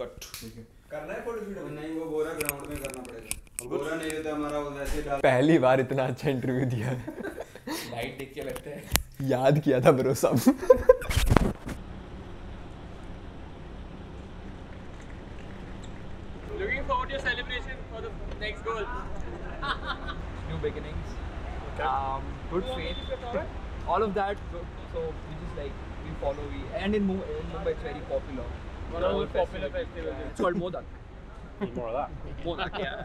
Cut करना है photoshoot नहीं वो बोरा ग्राउंड में करना पड़ेगा बोरा नहीं होता हमारा वो वैसे डाल पहली बार इतना अच्छा इंटरव्यू दिया लाइट देख के लगता है याद किया था ब्रो सब Looking forward to your celebration for the next goal. new beginnings, um, good faith, all of that. So, so we just like we follow we and in, Mu- in Mumbai it's very popular. One of the Our most popular festival. festivals. It's called Modak. More of that. Modak, yeah.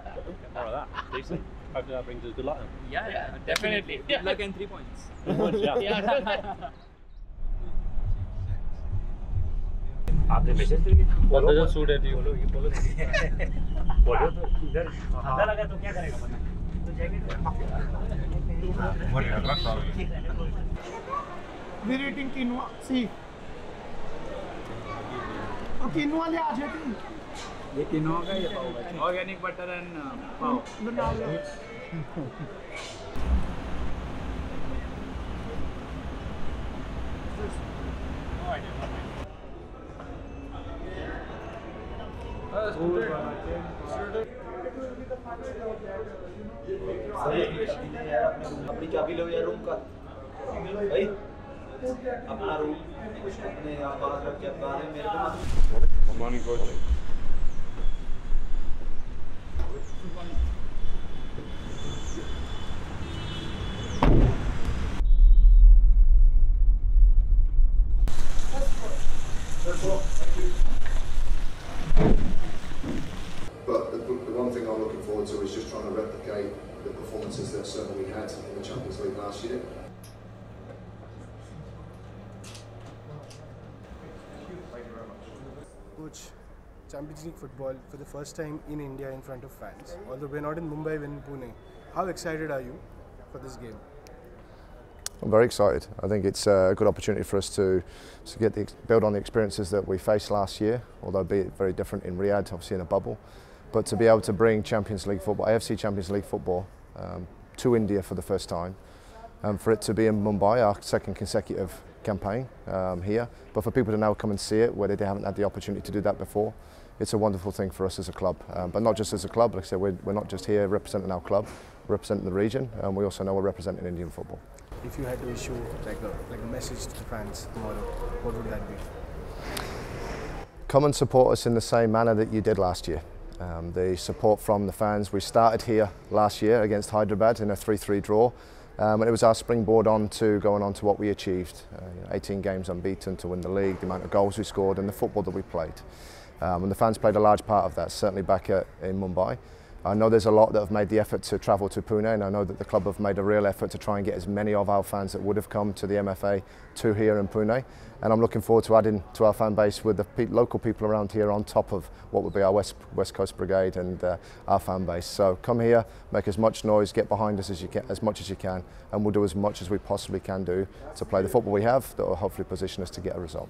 More of that. Decent. Hopefully that brings us good luck then. Yeah, yeah, Definitely. Good luck and three points. yeah. आपने message दिया What doesn't suit at you? बोलो ये बोलो बोलो तो इधर ठंडा लगा तो क्या करेगा बंदा तो jacket We're eating quinoa. See. और quinoa ले आ जाती ये किनोआ का ये pav bhaji. Organic butter and pav. अपनी चाबी लो यार रूम का। भाई अपना रूम अपने यहाँ पास रख के अब गाने मेरे को मत But the, the one thing I'm looking forward to is just trying to replicate the performances that certainly we had in the Champions League last year. Coach, Champions League football for the first time in India in front of fans. Although we're not in Mumbai, we're in Pune. How excited are you for this game? I'm very excited. I think it's a good opportunity for us to, to get the, build on the experiences that we faced last year, although be it very different in Riyadh, obviously in a bubble. But to be able to bring Champions League football, AFC Champions League football, um, to India for the first time, and for it to be in Mumbai, our second consecutive campaign um, here, but for people to now come and see it where they haven't had the opportunity to do that before, it's a wonderful thing for us as a club. Um, but not just as a club, like I said, we're, we're not just here representing our club, we're representing the region, and we also know we're representing Indian football. If you had to issue like a like a message to the fans tomorrow, what would that be? come and support us in the same manner that you did last year. Um, the support from the fans. We started here last year against Hyderabad in a 3-3 draw, um, and it was our springboard on to going on to what we achieved. Uh, you know, 18 games unbeaten to win the league, the amount of goals we scored, and the football that we played. Um, and the fans played a large part of that, certainly back at, in Mumbai. I know there's a lot that have made the effort to travel to Pune, and I know that the club have made a real effort to try and get as many of our fans that would have come to the MFA to here in Pune. And I'm looking forward to adding to our fan base with the pe- local people around here on top of what would be our West, West Coast Brigade and uh, our fan base. So come here, make as much noise, get behind us as, you can, as much as you can, and we'll do as much as we possibly can do to play the football we have that will hopefully position us to get a result.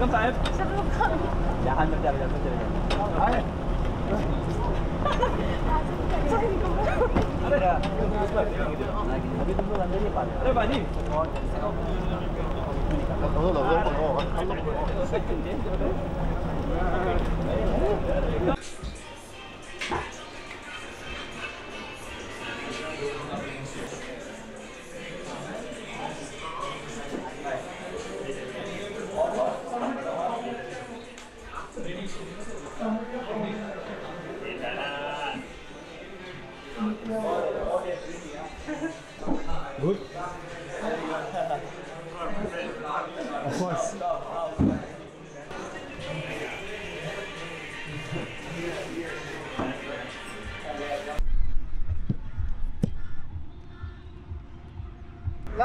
Kom så här. Så då kan. Jag hanter där, jag hanter där. Hej. Så vi kommer. Nej, det är inte så. Nej, det är inte så. Nej, det är inte så. Good. Of course.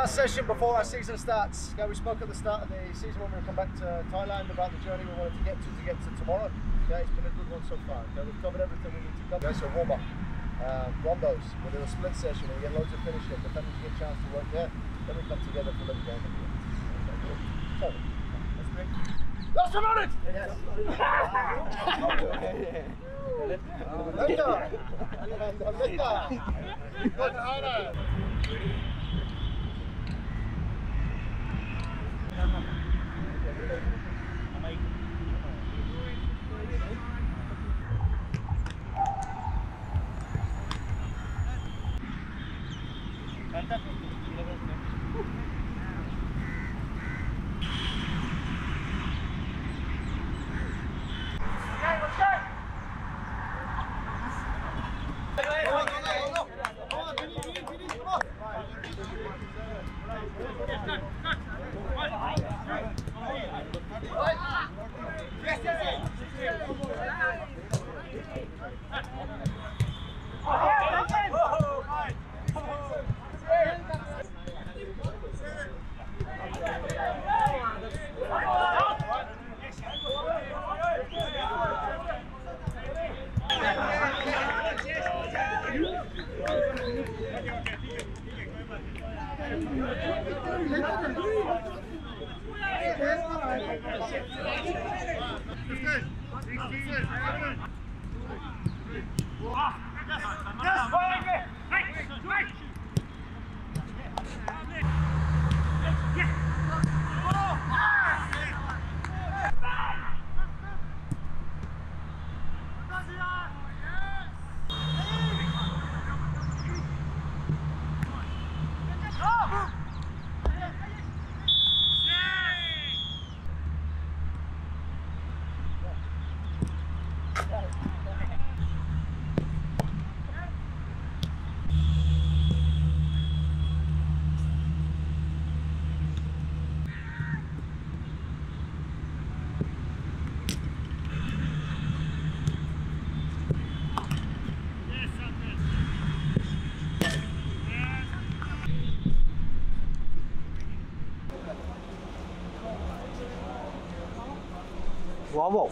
Last session before our season starts. Yeah, we spoke at the start of the season when we come back to Thailand about the journey we wanted to get to to get to tomorrow. Yeah, it's been a good one so far. Okay, we've covered everything we need to cover. Yeah, so warm up. Um, rondos. We'll do a split session. And we get loads of finishing. Defenders get a chance to work there. Then we come together for the game. at the end. Okay, cool. So, let's break. That's the money! Linda! Linda! Good Hannah! Wow, Volvo.